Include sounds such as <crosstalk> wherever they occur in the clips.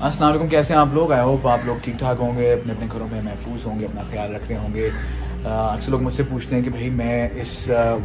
वालेकुम, कैसे आप लोग? आई होप आप लोग ठीक ठाक होंगे, अपने अपने घरों में महफूज होंगे, अपना ख्याल रख रहे होंगे। अक्सर लोग मुझसे पूछते हैं कि भाई, मैं इस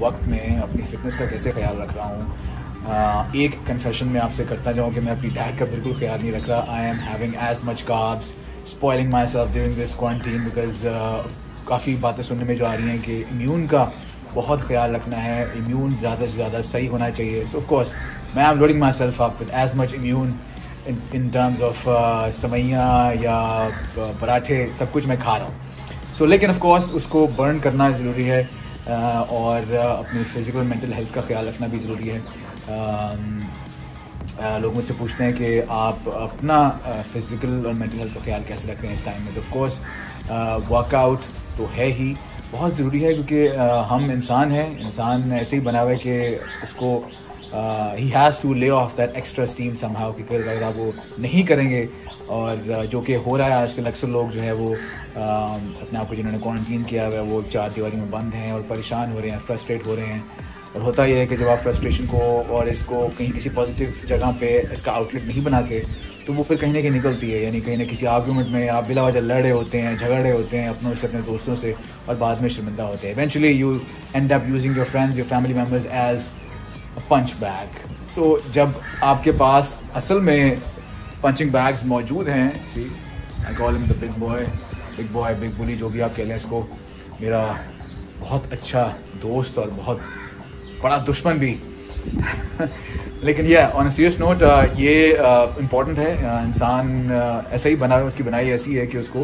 वक्त में अपनी फिटनेस का कैसे ख्याल रख रहा हूँ? एक कन्फेशन में आपसे करता जाऊँ कि मैं अपनी डाइट का बिल्कुल ख्याल नहीं रख रहा। I am having as much carbs spoiling myself during this quarantine because काफ़ी बातें सुनने में जो आ रही हैं कि इम्यून का बहुत ख्याल रखना है। इम्यून ज़्यादा से ज़्यादा सही होना चाहिए। सो ऑफ़ कोर्स मैं I am loading myself up with as much immune in terms of समैया या पराठे सब कुछ मैं खा रहा हूँ। सो लेकिन ऑफकोर्स उसको बर्न करना ज़रूरी है uh, और uh, अपनी फ़िज़िकल मेंटल हेल्थ का ख्याल रखना भी ज़रूरी है। Um, uh, लोग मुझसे पूछते हैं कि आप अपना फ़िज़िकल और मेंटल हेल्थ का ख्याल कैसे रख रहे हैं इस टाइम में? तो ऑफकोर्स वर्कआउट तो है ही। बहुत ज़रूरी है क्योंकि हम इंसान हैं। इंसान ऐसे ही बना हुआ है कि उसको ही has to lay off that extra steam somehow कि अगर आप वो नहीं करेंगे और uh, जो कि हो रहा है आजकल अक्सर लोग जो है वो uh, अपने आप को जिन्होंने क्वारंटीन किया हुआ है वो चार दीवारी में बंद हैं और परेशान हो रहे हैं फ्रस्ट्रेट हो रहे हैं। और होता यह है कि जब आप फ्रस्ट्रेशन को और इसको कहीं किसी पॉजिटिव जगह पे इसका आउटलेट नहीं बनाते तो वो फिर कहीं ना कहीं निकलती है। यानी कहीं ना किसी आर्गूमेंट में आप बिला वजह लड़ होते हैं झगड़ होते हैं अपनों से अपने दोस्तों से और बाद में शर्मिंदा होते हैं। Eventually you end up using your friends your family members as punch bag so जब आपके पास असल में पंचिंग बैग्स मौजूद हैं see I call in the big boy big boy big bully जो भी आप कह लें इसको मेरा बहुत अच्छा दोस्त और बहुत बड़ा दुश्मन भी। <laughs> लेकिन ये ऑन सीरियस नोट ये इंपॉर्टेंट uh, है। Uh, इंसान uh, ऐसा ही बना है उसकी बनाई ऐसी है कि उसको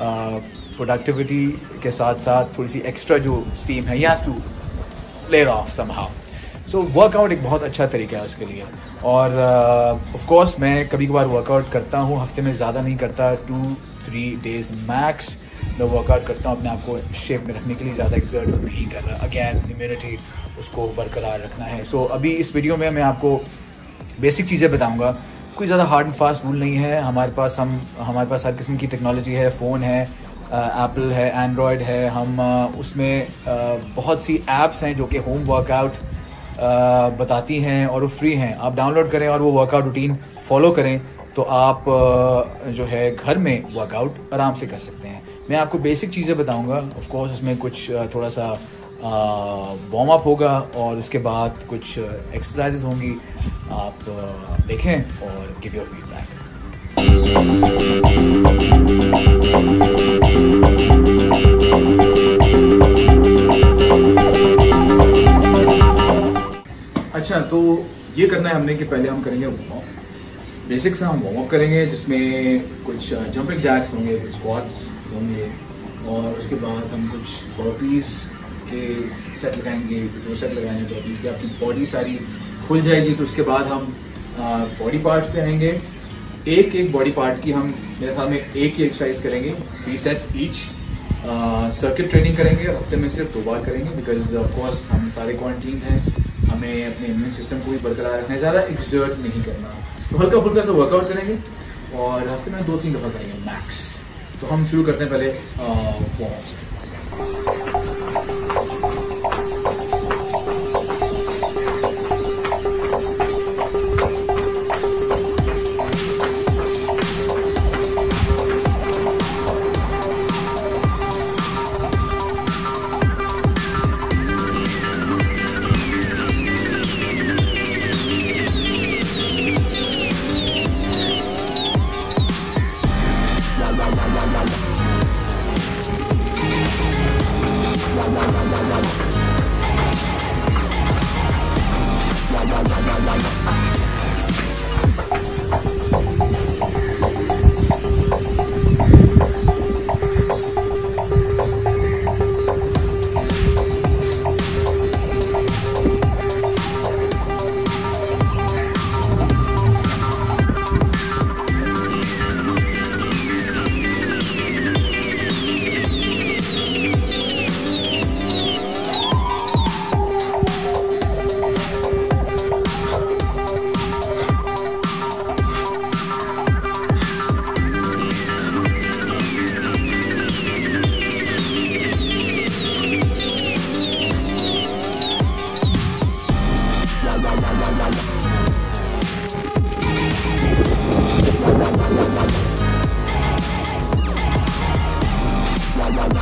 प्रोडक्टिविटी uh, के साथ साथ थोड़ी सी एक्स्ट्रा जो स्टीम है ये to layer off somehow so workout एक बहुत अच्छा तरीका है उसके लिए। और ऑफ़ uh, कोर्स मैं कभी कभार वर्कआउट करता हूँ हफ़्ते में ज़्यादा नहीं करता टू थ्री डेज़ मैक्स मैं वर्कआउट करता हूँ अपने आप को शेप में रखने के लिए ज़्यादा एक्सर्ट नहीं कर रहा। अगैन इम्यूनिटी उसको बरकरार रखना है। सो so, अभी इस वीडियो में मैं आपको बेसिक चीज़ें बताऊँगा। कोई ज़्यादा हार्ड एंड फास्ट रूल नहीं है। हमारे पास हम हमारे पास हर किस्म की टेक्नोलॉजी है फ़ोन है एप्पल uh, है एंड्रॉयड है। हम uh, उसमें uh, बहुत सी एप्स हैं जो कि होम वर्कआउट बताती हैं और वो फ्री हैं। आप डाउनलोड करें और वो वर्कआउट रूटीन फॉलो करें तो आप जो है घर में वर्कआउट आराम से कर सकते हैं। मैं आपको बेसिक चीज़ें बताऊँगा। ऑफ़ कोर्स उसमें कुछ थोड़ा सा वार्म अप होगा और उसके बाद कुछ एक्सरसाइज होंगी। आप देखें और गिव योर अच्छा तो ये करना है हमने कि पहले हम करेंगे वार्म अप बेसिक से हम वार्म अप करेंगे, जिसमें कुछ जंपिंग जैक्स होंगे, कुछ स्क्वाट्स होंगे, और उसके बाद हम कुछ बॉपीज के सेट लगाएँगे, दो सेट लगाएँगे बॉपीज के, आपकी बॉडी सारी खुल जाएगी। तो उसके बाद हम बॉडी पार्ट्स पे आएँगे। एक एक बॉडी पार्ट की हम, मेरे ख्याल में एक ही एक्सरसाइज करेंगे three sets each circuit training करेंगे, हफ़्ते में सिर्फ़ दो बार करेंगे बिकॉज़ ऑफ़ कोर्स हम सारे क्वारंटीन हैं। हमें अपने इम्यून सिस्टम को भी बरकरार रखना है, ज़्यादा एक्सर्ट नहीं करना। तो हल्का फुल्का सा वर्कआउट करेंगे और हफ़्ते में दो तीन दफ़ा करेंगे मैक्स तो हम शुरू करते हैं पहले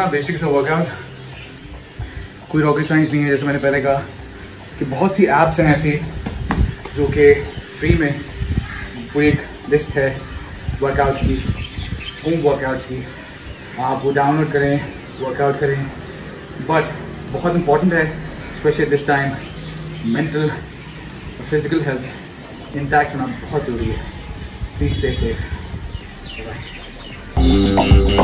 था बेसिक सा वर्कआउट कोई रॉकेट साइंस नहीं है, जैसे मैंने पहले कहा कि बहुत सी ऐप्स हैं ऐसी जो कि फ्री में पूरी एक लिस्ट है वर्कआउट की होम वर्कआउट्स की। आप वो डाउनलोड करें वर्कआउट करें। बट बहुत इंपॉर्टेंट है स्पेशली दिस टाइम मेंटल और फ़िज़िकल हेल्थ इंटैक्ट होना बहुत ज़रूरी है। Please stay safe bye